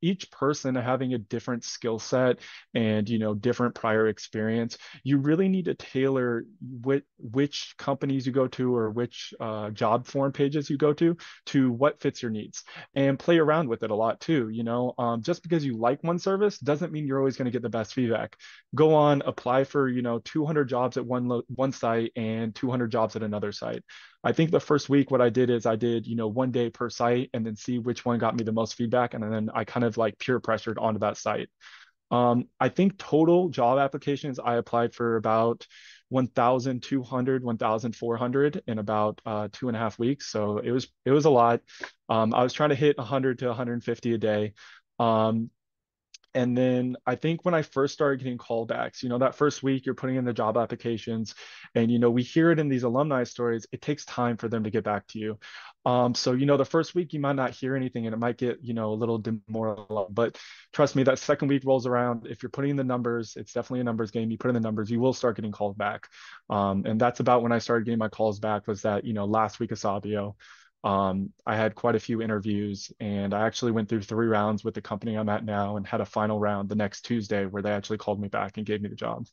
each person having a different skill set and you know different prior experience you really need to tailor which, which companies you go to or which uh, job form pages you go to to what fits your needs and play around with it a lot too you know? Um, just because you like one service doesn't mean you're always going to get the best feedback. Go on apply for you know 200 jobs at one one site and 200 jobs at another site I think the first week, what I did is I did, you know, one day per site and then see which one got me the most feedback. And then I kind of like peer pressured onto that site. Um, I think total job applications, I applied for about 1,200, 1,400 in about uh, two and a half weeks. So it was, it was a lot. Um, I was trying to hit 100 to 150 a day. Um, and then I think when I first started getting callbacks, you know, that first week you're putting in the job applications and, you know, we hear it in these alumni stories, it takes time for them to get back to you. Um, so, you know, the first week you might not hear anything and it might get, you know, a little demoralized, but trust me, that second week rolls around. If you're putting in the numbers, it's definitely a numbers game. You put in the numbers, you will start getting called back. Um, and that's about when I started getting my calls back was that, you know, last week of Sabio um, I had quite a few interviews and I actually went through three rounds with the company I'm at now and had a final round the next Tuesday where they actually called me back and gave me the job.